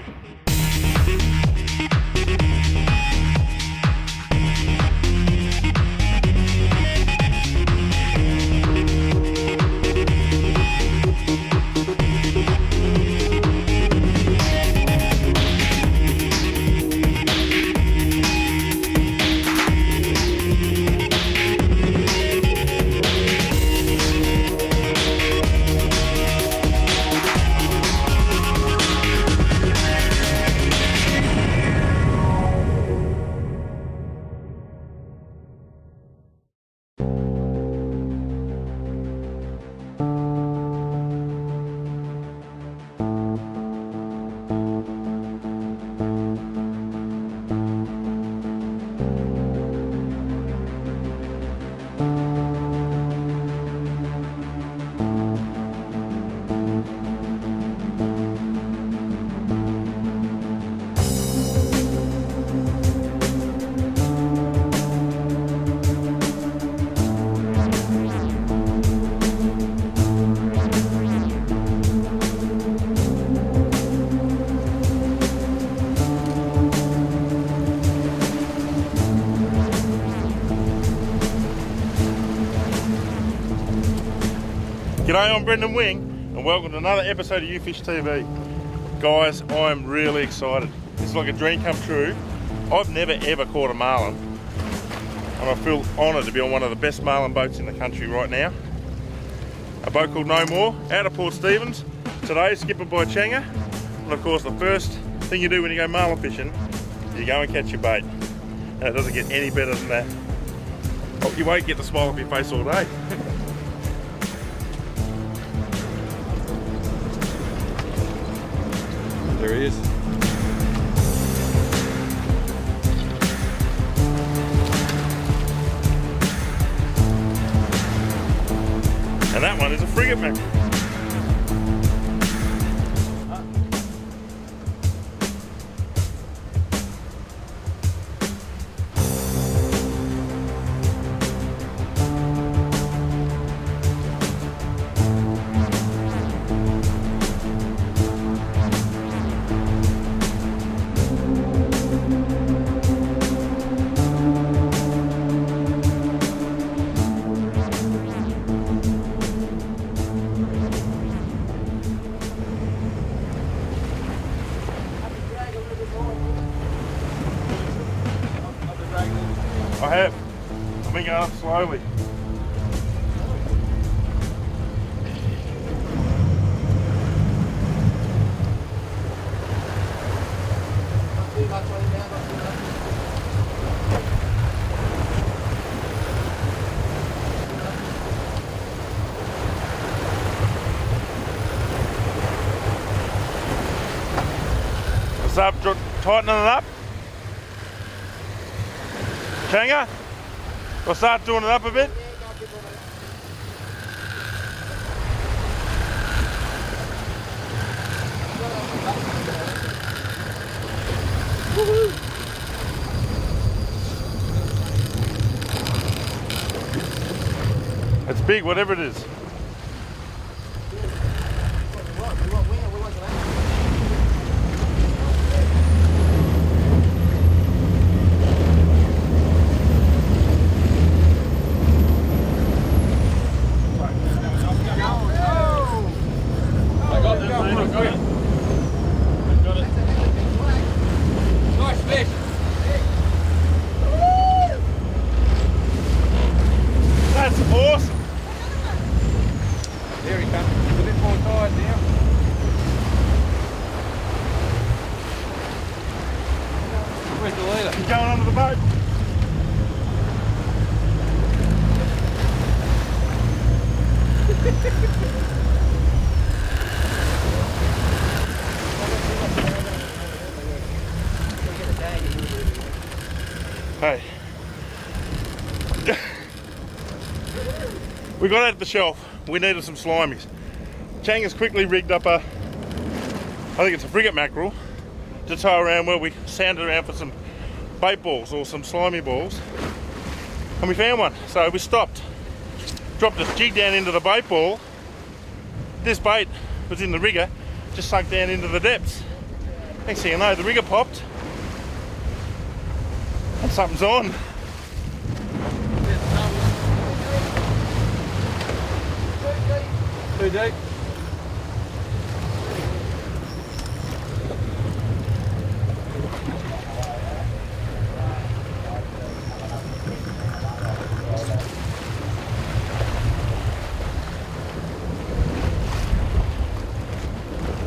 go. G'day, I'm Brendan Wing, and welcome to another episode of YouFishTV. Guys, I'm really excited. It's like a dream come true. I've never ever caught a marlin, and I feel honoured to be on one of the best marlin boats in the country right now. A boat called No Moor, out of Port Stephens. Today, skipper by Changa. And of course, the first thing you do when you go marlin fishing, is you go and catch your bait. And it doesn't get any better than that. Oh, you won't get the smile off your face all day. There he is. And that one is a frigate mackerel. I have. I've been up slowly. What's up? Tightening it up? Changa? We'll start doing it up a bit. It's big, whatever it is. Nice fish. That's awesome. There he comes. He's a bit more tired now. Where's the leader? He's going under the boat. Hey. we got out of the shelf. We needed some slimies. Chang has quickly rigged up a, I think it's a frigate mackerel, to tow around where we sounded around for some bait balls or some slimy balls. And we found one. So we stopped, dropped this jig down into the bait ball. This bait was in the rigger, just sunk down into the depths. Next thing you know, the rigger popped. And something's on. Too deep.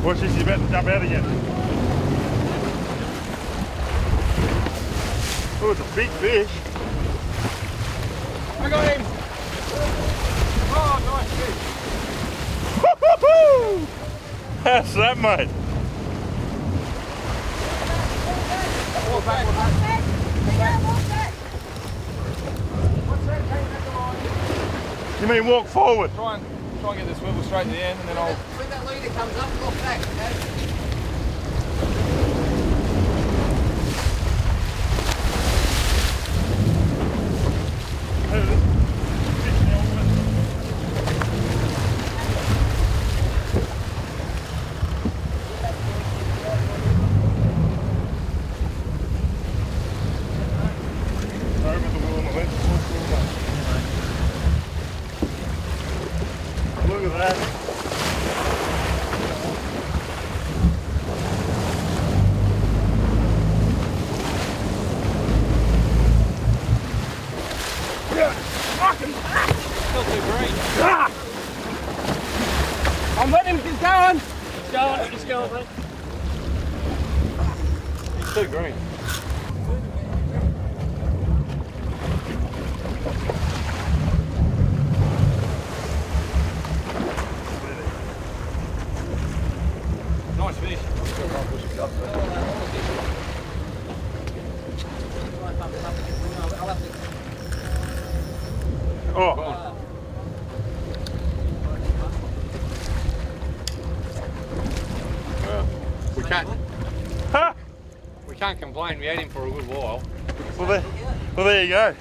Watch this, he's about to jump out again. Oh, it's a big fish. I got him. Oh, nice fish. Woo-hoo-hoo! How's that, mate? Walk back, walk back. You mean walk forward? Try and try and get the swivel straight to the end, and then I'll. When that leader comes up, lock back, okay? Look at that. Still too green. I'm letting him keep going. It's going. It's going, mate. It's too green. Nice fish. Oh, We can't. ha! We can't complain. We had him for a good while. Well there, well, there you go.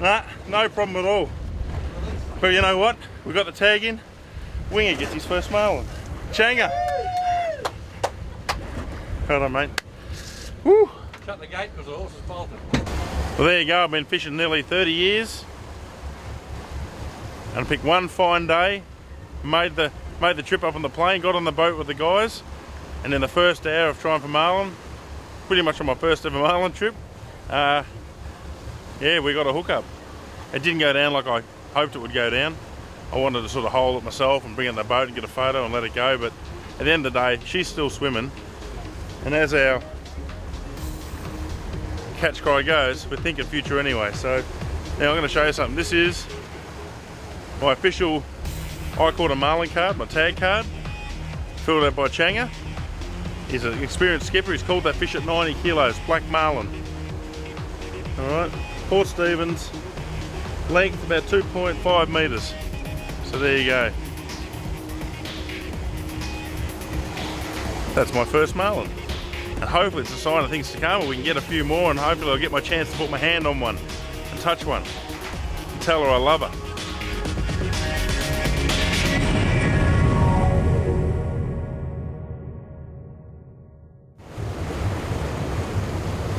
Nah, no problem at all. But you know what? We got the tag in. Winga gets his first marlin. Changa. Hold on, mate. Woo! Shut the gate because the horse is bolting. Well, there you go. I've been fishing nearly 30 years. And picked one fine day, made the made the trip up on the plane, got on the boat with the guys, and in the first hour of trying for marlin, pretty much on my first ever marlin trip, uh, yeah, we got a hookup. It didn't go down like I hoped it would go down. I wanted to sort of hold it myself and bring in the boat and get a photo and let it go, but at the end of the day, she's still swimming. And as our catch cry goes, we're thinking future anyway. So now I'm going to show you something. This is my official I caught a marlin card, my tag card, filled out by Changa. He's an experienced skipper. He's called that fish at 90 kilos, black marlin. All right, Port Stephens, length about 2.5 meters. So there you go. That's my first marlin. And hopefully it's a sign of things to come we can get a few more and hopefully I'll get my chance to put my hand on one and touch one and tell her I love her.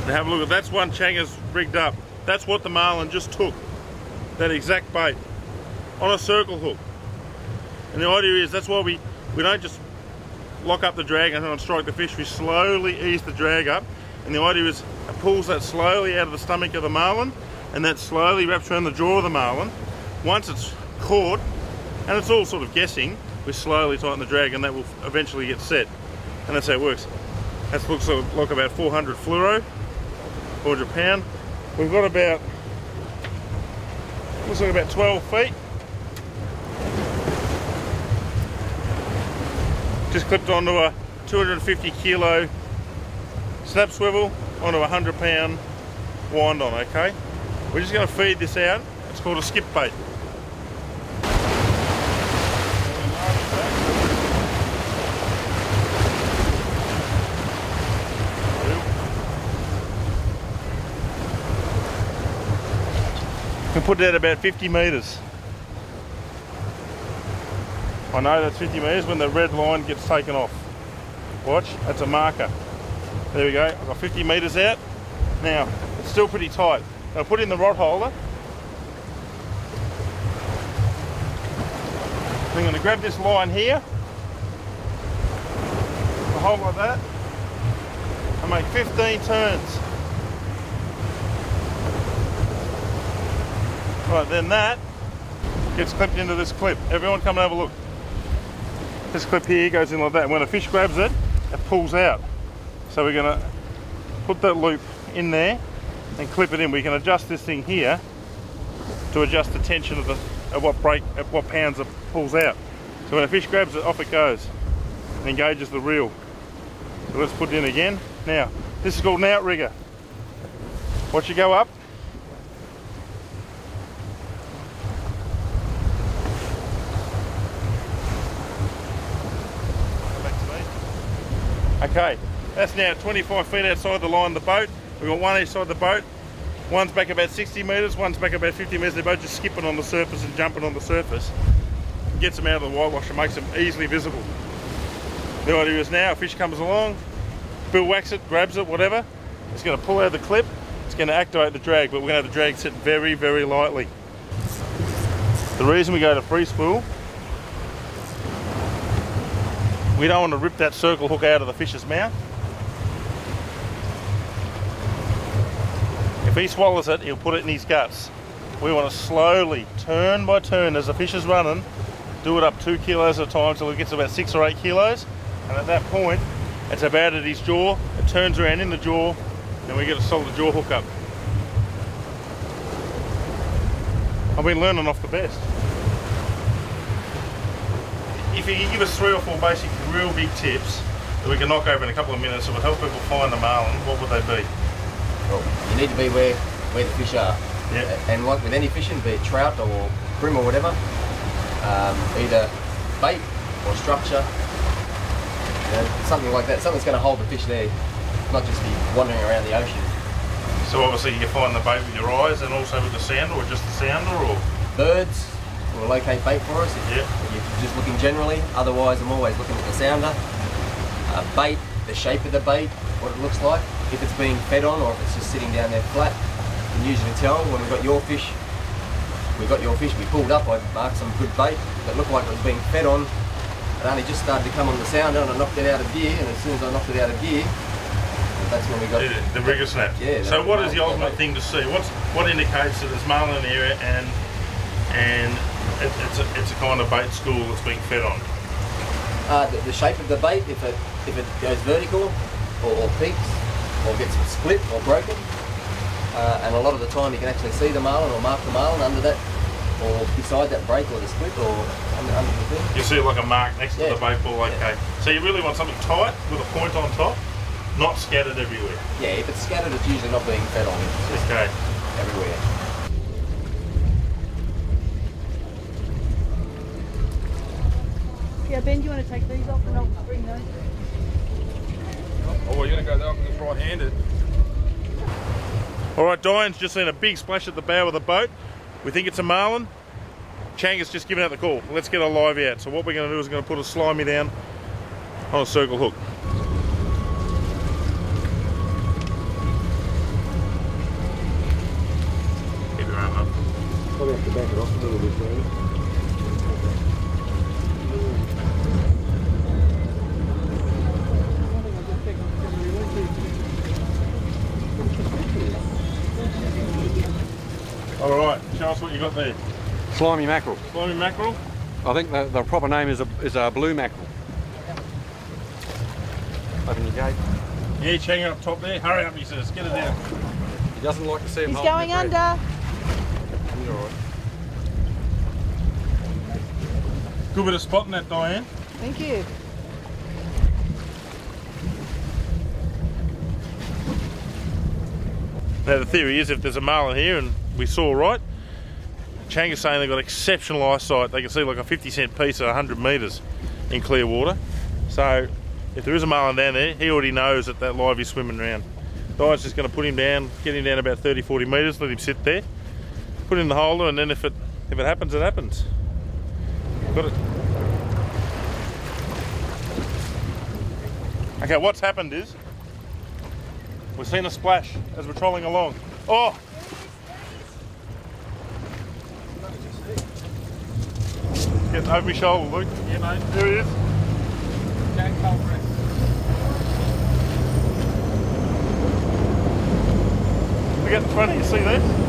Now have a look at that's one Changa's rigged up. That's what the marlin just took. That exact bait on a circle hook. And the idea is that's why we, we don't just lock up the drag and strike the fish. We slowly ease the drag up. And the idea is it pulls that slowly out of the stomach of the marlin and that slowly wraps around the jaw of the marlin. Once it's caught, and it's all sort of guessing, we slowly tighten the drag and that will eventually get set. And that's how it works. That looks like about 400 fluoro, 400 Japan. We've got about, looks like about 12 feet. Just clipped onto a 250 kilo snap swivel onto a 100 pound wind on, okay? We're just gonna feed this out. It's called a skip bait. Put it at about 50 metres. I know that's 50 metres when the red line gets taken off. Watch, that's a marker. There we go. I've got 50 metres out. Now, it's still pretty tight. I'll put in the rod holder. I'm going to grab this line here. A hold like that. And make 15 turns. Right, then that gets clipped into this clip. Everyone come and have a look. This clip here goes in like that. When a fish grabs it, it pulls out. So we're gonna put that loop in there and clip it in. We can adjust this thing here to adjust the tension of the of what break at what pounds it pulls out. So when a fish grabs it, off it goes and engages the reel. So let's put it in again. Now, this is called an outrigger. Watch you go up. Back to me. Okay, that's now 25 feet outside the line of the boat. We've got one each side of the boat. One's back about 60 metres, one's back about 50 metres. They're both just skipping on the surface and jumping on the surface. Gets them out of the whitewash and makes them easily visible. The idea is now, a fish comes along, Bill whacks it, grabs it, whatever. It's going to pull out the clip. It's going to activate the drag, but we're going to have the drag set very, very lightly. The reason we go to free spool, we don't want to rip that circle hook out of the fish's mouth. If he swallows it, he'll put it in his guts. We want to slowly, turn by turn, as the fish is running, do it up two kilos at a time till it gets about six or eight kilos. And at that point, it's about at his jaw, it turns around in the jaw, and we get a solid jaw hook up. I've been learning off the best. If you can give us three or four basic, real big tips that we can knock over in a couple of minutes that would help people find the marlin, what would they be? Well, you need to be where, where the fish are. Yeah. And like with any fishing, be it trout or bream or whatever, um, either bait or structure, you know, something like that. Something's going to hold the fish there, not just be wandering around the ocean. So obviously you can find the bait with your eyes and also with the sounder or just the sounder or Birds will locate bait for us if, Yeah. if you're just looking generally. Otherwise, I'm always looking at the sounder. Uh, bait, the shape of the bait, what it looks like. If it's being fed on or if it's just sitting down there flat, you can usually tell when we've got your fish. We got your fish, we pulled up, I marked some good bait that looked like it was being fed on. It only just started to come on the sounder and I knocked it out of gear and as soon as I knocked it out of gear, that's when we got the, the rigger snap. Yeah, So what is the ultimate thing to see? What's what indicates that there's marlin in the area and and it, it's a, it's a kind of bait school that's being fed on. Uh, the, the shape of the bait, if it if it goes vertical or, or peaks or gets split or broken, uh, and a lot of the time you can actually see the marlin or mark the marlin under that or beside that break or the split or under, under the thing. You see like a mark next to the bait ball, okay. So you really want something tight with a point on top, not scattered everywhere. Yeah, if it's scattered, it's usually not being fed on. It's just Okay. everywhere. Yeah, Ben, do you want to take these off and I'll bring those? Oh, well, you're going to go there because right-handed. All right, Diane's just seen a big splash at the bow of the boat. We think it's a marlin. Chang has just given out the call. Let's get a live out. So what we're going to do is we're going to put a slimy down on a circle hook. Slimy mackerel. Slimy mackerel. I think the, the proper name is a, is a blue mackerel. Open your gate. Yeah, he's hanging up top there. Hurry up, he says. Get it down. He doesn't like to see him He's going under. He's all right. Good bit of spotting that, Diane. Thank you. Now the theory is if there's a marlin here and we saw right, Chang is saying they've got exceptional eyesight. They can see like a 50 cent piece at 100 metres in clear water. So if there is a marlin down there, he already knows that that live is swimming around. Diane's just going to put him down, get him down about 30, 40 metres, let him sit there, put in the holder, and then if it if it happens, it happens. Got it. Okay, what's happened is We've seen a splash as we're trolling along. Oh! Get over my shoulder, Luke. Yeah, mate. There he is. Jack Culprit. Look out the front of you, see this?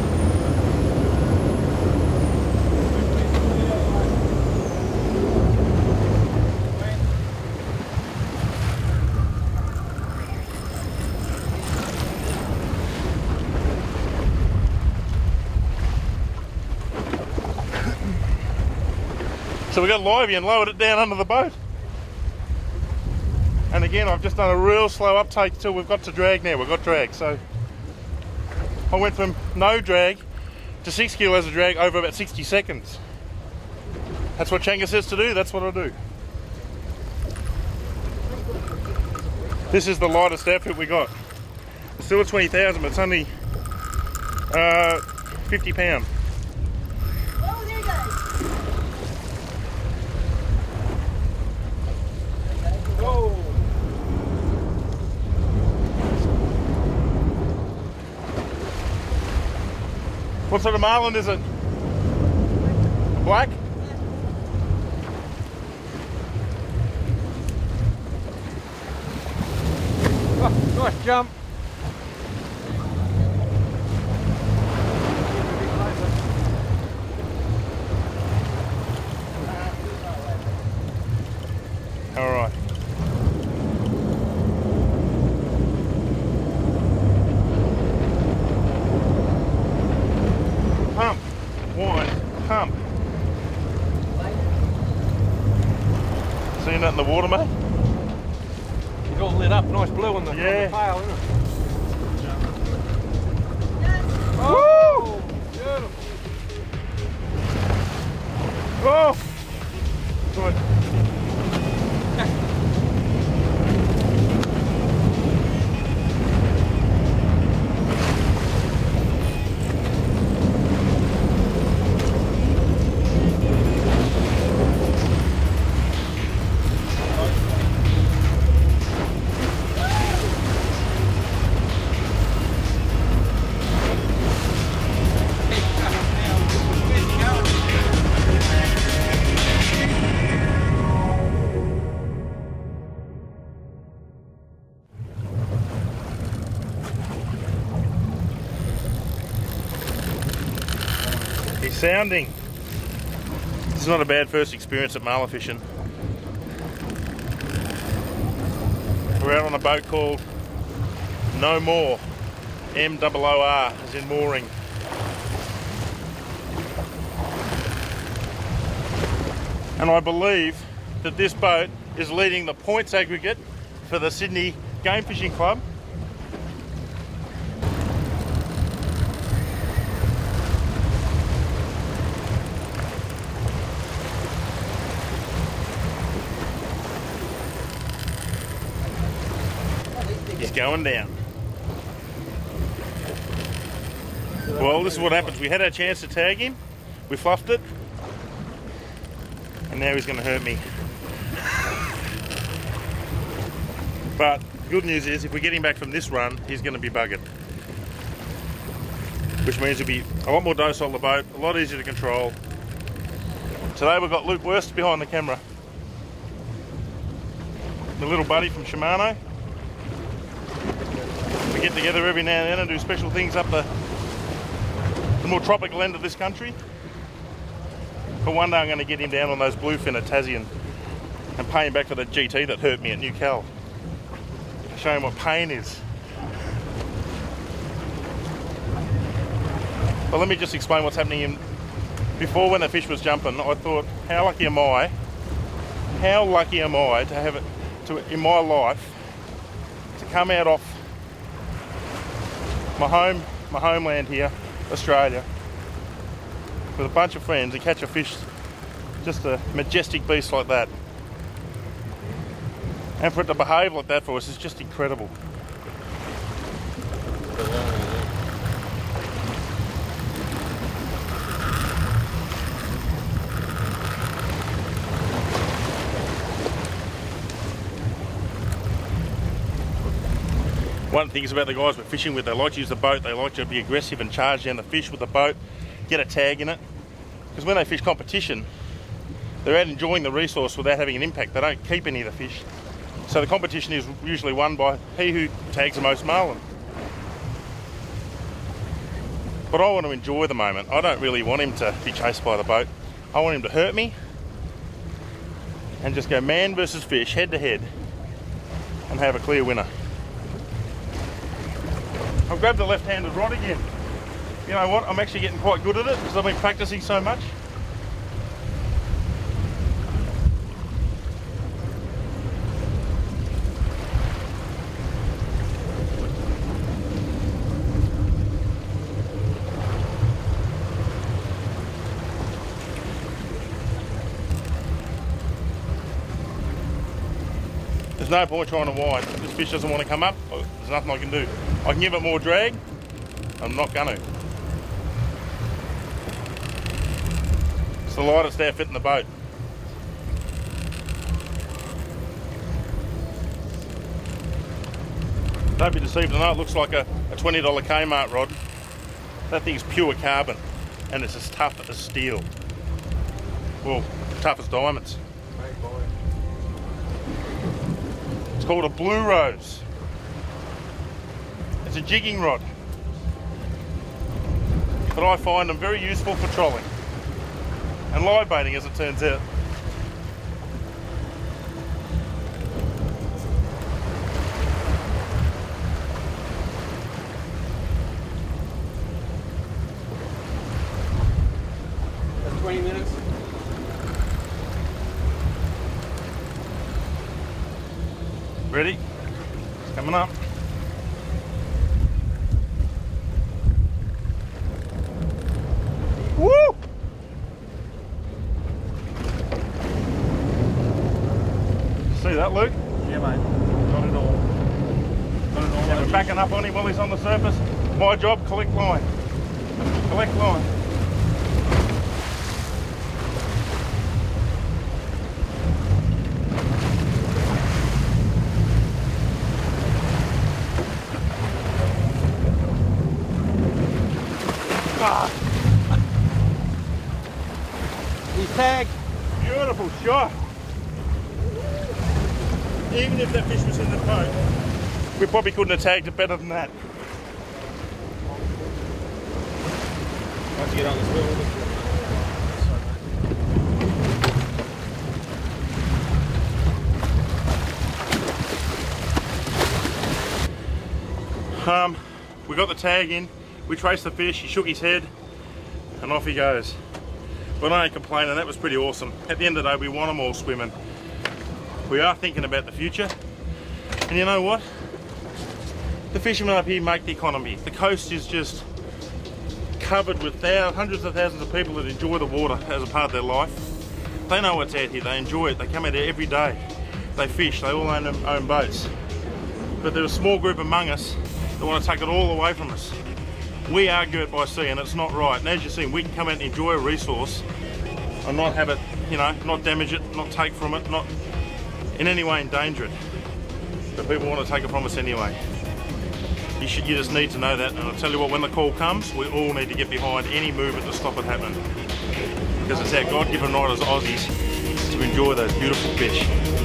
We got livey and lowered it down under the boat. And again, I've just done a real slow uptake till we've got to drag now. We've got drag, so I went from no drag to six kilos of drag over about 60 seconds. That's what Changa says to do, that's what I do. This is the lightest outfit we got. It's still a 20,000, but it's only uh, 50 pound. Oh, there he goes. Whoa. What sort of marlin is it? Black? Oh, nice jump. Sounding. Is not a bad first experience at marlin fishing. We're out on a boat called No Moor. M O O R as in mooring. And I believe that this boat is leading the points aggregate for the Sydney Game Fishing Club. Going down. Well, this is what happens. We had our chance to tag him, we fluffed it, and now he's going to hurt me. But good news is, if we get him back from this run, he's going to be buggered. Which means he'll be a lot more docile on the boat, a lot easier to control. Today we've got Luke Worst behind the camera. The little buddy from Shimano. We get together every now and then and do special things up the, the more tropical end of this country. But one day I'm going to get him down on those bluefin at Tassie and, and pay him back for the GT that hurt me at New Cal. Show him what pain is. But let me just explain what's happening in. Before, when the fish was jumping, I thought, how lucky am I? How lucky am I to have it to in my life to come out off my home, my homeland here, Australia, with a bunch of friends and catch a fish, just a majestic beast like that. And for it to behave like that for us is just incredible. One thing is about the guys we're fishing with, they like to use the boat, they like to be aggressive and charge down the fish with the boat, get a tag in it. Because when they fish competition, they're out enjoying the resource without having an impact. They don't keep any of the fish. So the competition is usually won by he who tags the most marlin. But I want to enjoy the moment. I don't really want him to be chased by the boat. I want him to hurt me and just go man versus fish, head to head, and have a clear winner. I've grabbed the left-handed rod again. You know what? I'm actually getting quite good at it because I've been practicing so much. There's no point trying to wind. This fish doesn't want to come up, there's nothing I can do. I can give it more drag. I'm not going to. It's the lightest outfit in the boat. Don't be deceived, know it looks like a, a $20 Kmart rod. That thing's pure carbon and it's as tough as steel. Well, tough as diamonds. It's called a blue rose. It's a jigging rod. But I find them very useful for trolling and live baiting as it turns out. That's 20 minutes. Ready? It's coming up. Woo! See that, Luke? Yeah, mate. Got it all. Got it all. Yeah, we're backing up on him while he's on the surface. My job, collect line. Collect line. He's tagged. beautiful shot. Even if that fish was in the boat, we probably couldn't have tagged it better than that. Once you get on this wheel. Um, we got the tag in, we traced the fish, he shook his head, and off he goes. But I ain't complaining, that was pretty awesome. At the end of the day, we want them all swimming. We are thinking about the future. And you know what? The fishermen up here make the economy. The coast is just covered with hundreds of thousands of people that enjoy the water as a part of their life. They know what's out here, they enjoy it, they come out here every day. They fish, they all own, own boats. But there's a small group among us that want to take it all away from us. We are girt by sea and it's not right. And as you've seen, we can come out and enjoy a resource and not have it, you know, not damage it, not take from it, not in any way endanger it. But people want to take it from us anyway. You should, you just need to know that. And I'll tell you what, when the call comes, we all need to get behind any movement to stop it happening. Because it's our God-given right as Aussies to enjoy those beautiful fish.